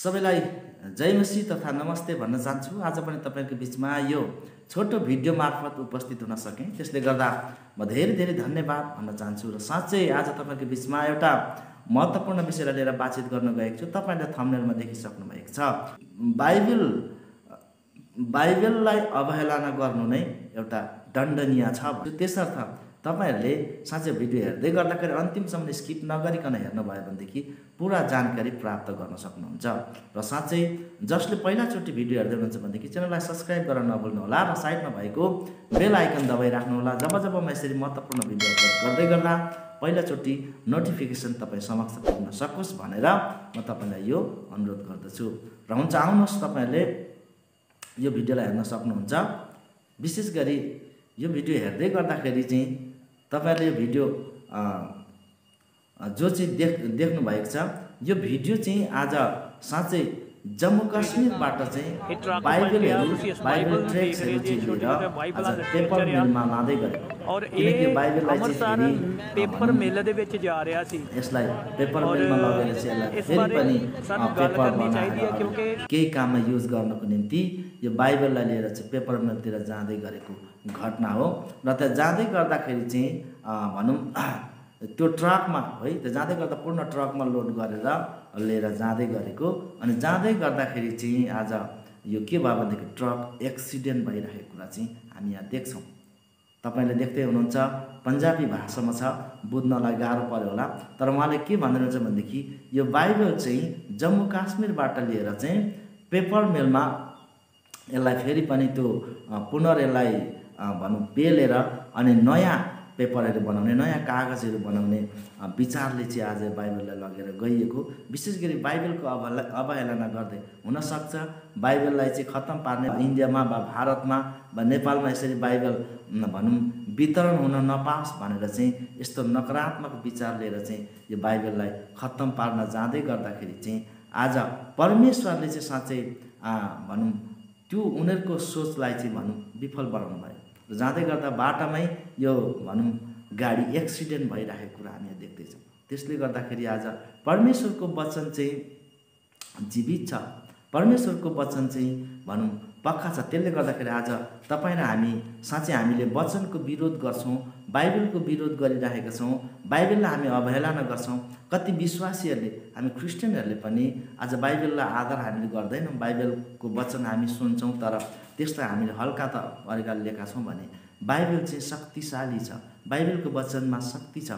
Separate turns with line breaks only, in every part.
सबैलाई जय मसी तथा नमस्ते भन्न चाहन्छु। आज पनि तपाईँको बिचमा यो छोटो भिडियो मार्फत उपस्थित हुन सकेँ। त्यसले गर्दा म धेरै धेरै धन्यवाद भन्न चाहन्छु र साँच्चै आज तपाईँको बिचमा एउटा महत्त्वपूर्ण विषयलाई लिएर बातचित गर्न गएको छु। तपाईँले थम्नेलमा देखिसक्नु भएको छ। बाइबल बाइबललाई अवहेलना गर्नु नै एउटा दण्डनीय छ। त्यसर्थ तपाईँहरूले साँच्चै भिडियो हेर्दै गर्दाखेरि अन्तिमसम्म स्किप नगरिकन हेर्नुभयो भनेदेखि पुरा जानकारी प्राप्त गर्न सक्नुहुन्छ। र साँच्चै जसले पहिलाचोटि भिडियो हेर्दै हुनुहुन्छ भनेदेखि च्यानललाई सब्सक्राइब गर्न नभुल्नुहोला र साइडमा भएको बेल आइकन दबाइराख्नुहोला जब जब म यसरी महत्त्वपूर्ण भिडियो अपलोड गर्दै गर्दा पहिलाचोटि नोटिफिकेसन तपाईँ समक्ष पुग्न सकोस् भनेर म तपाईँलाई यो अनुरोध गर्दछु। र हुन्छ आउनुहोस् तपाईँहरूले यो भिडियोलाई हेर्न सक्नुहुन्छ। विशेष गरी यो भिडियो हेर्दै गर्दाखेरि चाहिँ तपाईँहरूले यो भिडियो जो चाहिँ देख देख्नु भएको छ यो भिडियो चाहिँ आज साँच्चै जम्मू काश्मीरबाट चाहिँ बाइबलहरू बाइबल ट्रेक्सहरू चाहिँ लिएर पेपर मिलमा लाँदै
गयो
किनकि बाइबललाई चाहिँ
पेपर मेला
यसलाई पेपर मिलमा लगेर चाहिँ यसलाई फेरि पनि पेपर बनाएर केही काममा युज गर्नको निम्ति यो बाइबललाई लिएर चाहिँ पेपर मिलतिर जाँदै गरेको घटना हो। र त्यहाँ जाँदै गर्दाखेरि चाहिँ भनौँ त्यो ट्रकमा है त्यो जाँदै गर्दा पूर्ण ट्रकमा लोड गरेर लिएर जाँदै गरेको अनि जाँदै गर्दाखेरि चाहिँ आज यो के भयो भनेदेखि ट्रक एक्सिडेन्ट भइरहेको कुरा चाहिँ हामी यहाँ देख्छौँ। तपाईँले देख्दै हुनुहुन्छ पन्जाबी भाषामा छ बुझ्नलाई गाह्रो पऱ्यो होला। तर उहाँले के भन्नुहुन्छ भनेदेखि यो बाइबल चाहिँ जम्मू काश्मीरबाट लिएर चाहिँ पेपर मिलमा यसलाई फेरि पनि त्यो अ, पुनः यसलाई भनौँ पेलेर अनि नयाँ पेपरहरू बनाउने नयाँ कागजहरू बनाउने विचारले चाहिँ आज बाइबललाई लगेर गइएको। विशेष गरी बाइबलको अवहेला अवहेलना गर्दै हुनसक्छ। बाइबललाई चाहिँ खत्तम पार्ने इन्डियामा वा भारतमा वा नेपालमा यसरी बाइबल भनौँ वितरण हुन नपाओस् भनेर चाहिँ यस्तो नकारात्मक विचार लिएर चाहिँ यो बाइबललाई खत्तम पार्न जाँदै गर्दाखेरि चाहिँ आज परमेश्वरले चाहिँ साँच्चै भनौँ त्यो उनीहरूको सोचलाई चाहिँ भनौँ विफल बनाउनु भयो जाँदै गर्दा बाटामै यो भनौँ गाडी एक्सिडेन्ट भइरहेको कुरा हामी देख्दैछौँ। त्यसले गर्दाखेरि आज परमेश्वरको वचन चाहिँ जीवित छ। परमेश्वरको वचन चाहिँ भनौँ पक्का छ। त्यसले गर्दाखेरि आज तपाईँ र हामी साँच्चै हामीले वचनको विरोध गर्छौँ बाइबलको विरोध गरिरहेका छौँ बाइबललाई हामी अवहेलना गर्छौँ। कति विश्वासीहरूले हामी क्रिस्चियनहरूले पनि आज बाइबललाई आधार हामीले गर्दैनौँ। बाइबलको वचन हामी सुन्छौँ तर त्यसलाई हामीले हल्का त प्रकारले लिएका छौँ भने बाइबल चाहिँ शक्तिशाली छ। बाइबलको वचनमा शक्ति छ।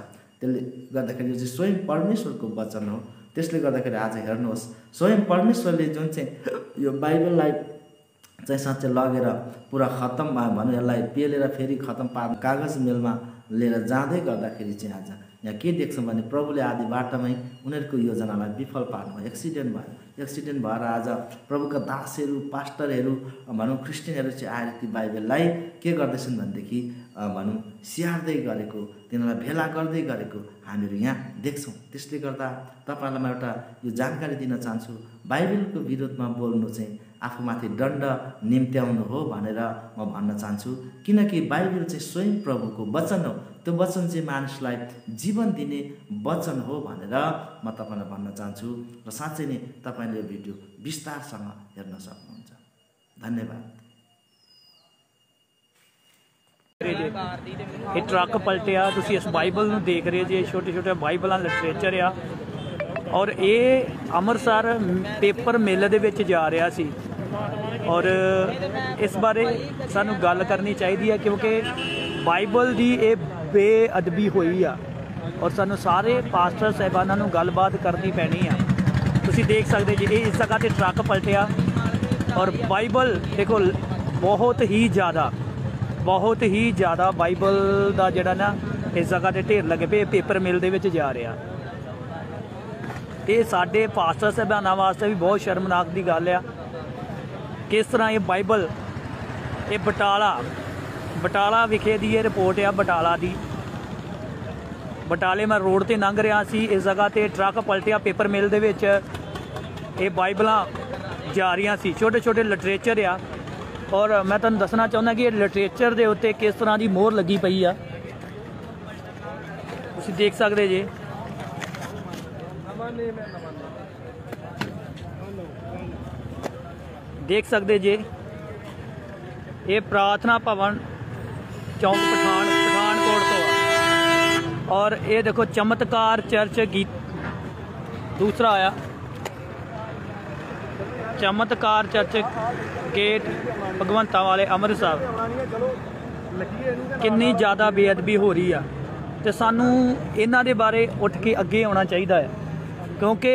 त्यसले गर्दाखेरि यो चाहिँ स्वयं परमेश्वरको वचन हो। त्यसले गर्दाखेरि आज हेर्नुहोस् स्वयं परमेश्वरले जुन चाहिँ यो बाइबललाई चाहिँ साँच्चै लगेर पुरा खत्तम भनौँ यसलाई पेलेर फेरि खत्तम पार कागज मेलमा लिएर जाँदै गर्दाखेरि चाहिँ आज यहाँ के देख्छौँ भने प्रभुले आदि बाटोमै उनीहरूको योजनालाई विफल पार्नु एक्सिडेन्ट भयो। एक्सिडेन्ट भएर आज प्रभुका दासहरू पास्टरहरू भनौँ क्रिस्चियनहरू चाहिँ आएर ती बाइबललाई के गर्दैछन् भनेदेखि भनौँ स्याहार्दै गरेको तिनीहरूलाई भेला गर्दै गरेको हामीहरू यहाँ देख्छौँ। त्यसले गर्दा तपाईँहरूलाई म एउटा यो जानकारी दिन चाहन्छु। बाइबलको विरोधमा बोल्नु चाहिँ आफूमाथि दण्ड निम्त्याउनु हो भनेर म भन्न चाहन्छु किनकि बाइबल चाहिँ स्वयं प्रभुको वचन हो त्यो वचन चाहिँ मानिसलाई जीवन दिने वचन हो भनेर म तपाईँलाई भन्न चाहन्छु र साँच्चै नै तपाईँले यो भिडियो विस्तारसँग हेर्न सक्नुहुन्छ धन्यवाद
ਇਹ ਟਰੱਕ ਪਲਟਿਆ ਤੁਸੀਂ ਇਸ ਬਾਈਬਲ ਨੂੰ ਦੇਖ ਰਹੇ ਜੇ ਛੋਟੇ ਛੋਟੇ ਬਾਈਬਲਾਂ ਲਿਟਰੇਚਰ ਆ ਔਰ ਇਹ ਅੰਮ੍ਰਿਤਸਰ ਪੇਪਰ ਮਿਲ ਦੇ ਵਿੱਚ ਜਾ ਰਿਹਾ ਸੀ ਔਰ ਇਸ ਬਾਰੇ ਸਾਨੂੰ ਗੱਲ ਕਰਨੀ ਚਾਹੀਦੀ ਹੈ ਕਿਉਂਕਿ ਬਾਈਬਲ ਦੀ ਇਹ ਬੇਅਦਬੀ ਹੋਈ ਆ ਔਰ ਸਾਨੂੰ ਸਾਰੇ ਪਾਸਟਰ ਸਾਹਿਬਾਨਾਂ ਨੂੰ ਗੱਲਬਾਤ ਕਰਨੀ ਪੈਣੀ ਆ। ਤੁਸੀਂ ਦੇਖ ਸਕਦੇ ਜੀ, ਇਹ ਇਸ ਜਗ੍ਹਾ ਤੇ ਟਰੱਕ ਪਲਟਿਆ ਔਰ ਬਾਈਬਲ ਦੇਖੋ, ਬਹੁਤ ਹੀ ਜ਼ਿਆਦਾ, ਬਹੁਤ ਹੀ ਜ਼ਿਆਦਾ ਬਾਈਬਲ ਦਾ ਜਿਹੜਾ ਨਾ, ਇਸ ਜਗ੍ਹਾ ਤੇ ਢੇਰ ਲੱਗੇ ਪਏ, ਪੇਪਰ ਮਿਲ ਦੇ ਵਿੱਚ ਜਾ ਰਿਹਾ। ਤੇ ਸਾਡੇ ਪਾਸਟਰ ਸਾਹਿਬਾਨਾਂ ਵਾਸਤੇ ਵੀ ਬਹੁਤ ਸ਼ਰਮਨਾਕ ਦੀ ਗੱਲ ਆ। ਕਿਸ ਤਰ੍ਹਾਂ ਇਹ ਬਾਈਬਲ, ਇਹ ਬਟਾਲਾ ਬਟਾਲਾ ਵਿਖੇ ਦੀ ਇਹ ਰਿਪੋਰਟ ਆ ਬਟਾਲਾ ਦੀ। ਬਟਾਲੇ ਮੈਂ ਰੋਡ ਤੇ ਲੰਘ ਰਿਹਾ ਸੀ, ਇਸ ਜਗ੍ਹਾ ਤੇ ਟਰੱਕ ਪਲਟਿਆ ਪੇਪਰ ਮਿਲ ਦੇ ਵਿੱਚ। ਇਹ ਬਾਈਬਲਾਂ ਜਾ ਰਹੀਆਂ ਸੀ ਛੋਟੇ ਛੋਟੇ ਲਿਟਰੇਚਰ ਆ। ਔਰ ਮੈਂ ਤੁਹਾਨੂੰ ਦੱਸਣਾ ਚਾਹੁੰਦਾ ਕਿ ਇਹ ਲਿਟਰੇਚਰ ਦੇ ਉੱਤੇ ਕਿਸ ਤਰ੍ਹਾਂ ਦੀ ਮੋਹਰ ਲੱਗੀ ਪਈ ਆ। ਤੁਸੀਂ ਦੇਖ ਸਕਦੇ ਜੇ। ਦੇਖ ਸਕਦੇ ਜੇ। ਇਹ ਪ੍ਰਾਰਥਨਾ ਭਵਨ ਚੌਂਕ ਪਠਾਨ, ਪਠਾਨਕੋਟ ਤੋਂ ਆ। ਔਰ ਇਹ ਦੇਖੋ ਚਮਤਕਾਰ ਚਰਚ ਗੀਤ ਦੂਸਰਾ ਆਇਆ ਚਮਤਕਾਰ ਚਰਚ ਗੇਟ ਭਗਵੰਤਾਂ ਵਾਲੇ ਅੰਮ੍ਰਿਤਸਰ। ਕਿੰਨੀ ਜ਼ਿਆਦਾ ਬੇਅਦਬੀ ਹੋ ਰਹੀ ਆ। ਤੇ ਸਾਨੂੰ ਇਹਨਾਂ ਦੇ ਬਾਰੇ ਉੱਠ ਕੇ ਅੱਗੇ ਆਉਣਾ ਚਾਹੀਦਾ ਹੈ ਕਿਉਂਕਿ